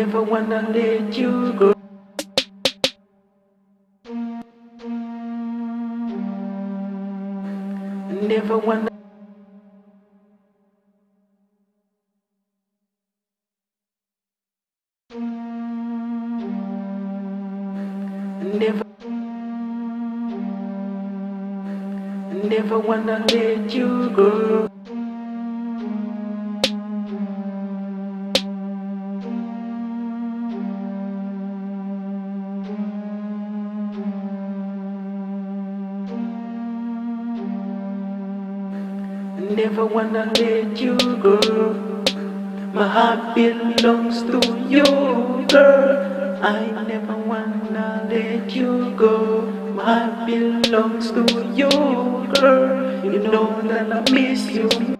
Never wanna let you go. Never wanna. Never. Never wanna let you go. Never wanna let you go. My heart belongs to you, girl. I never wanna let you go. My heart belongs to you, girl. You know that I miss you.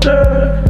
Girl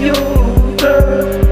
you, girl.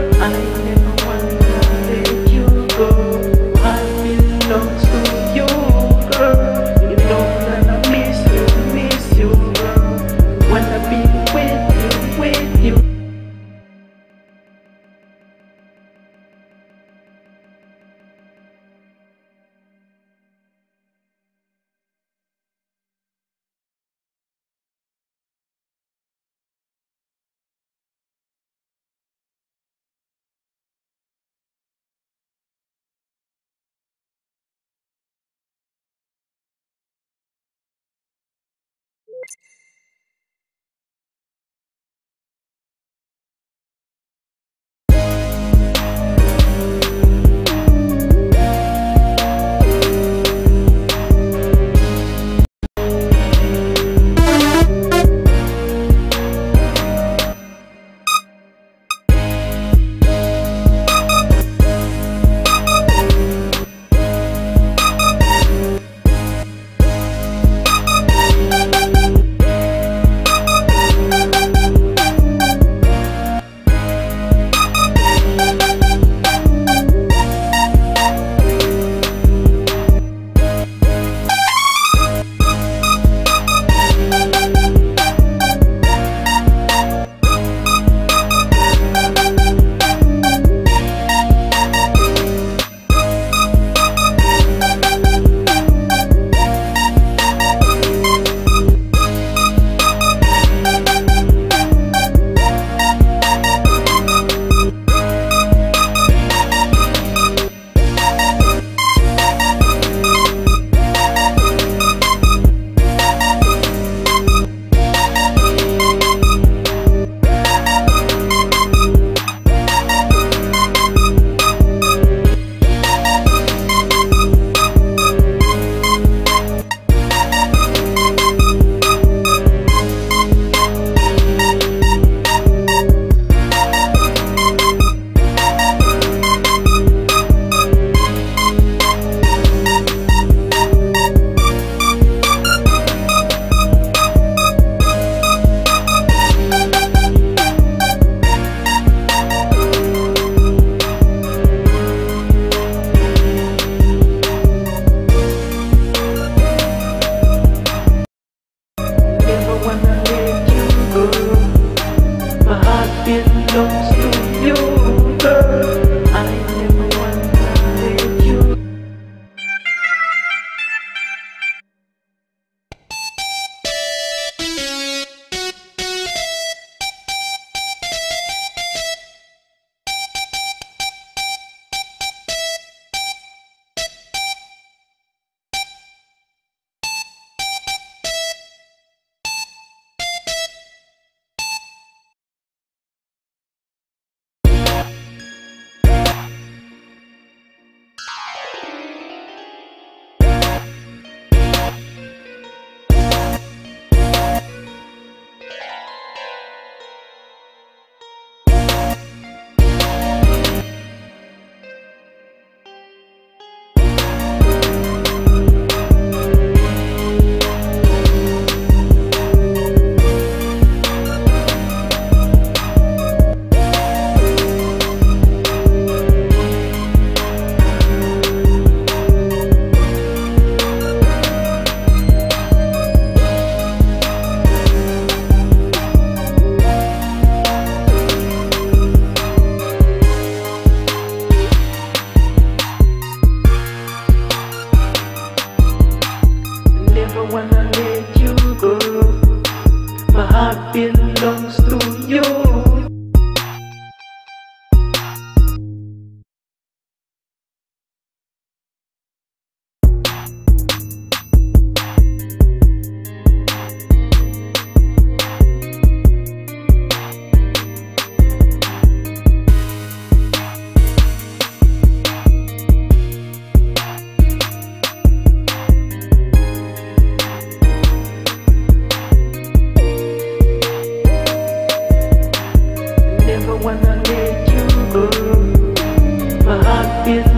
Never wanna let you. My heart belongs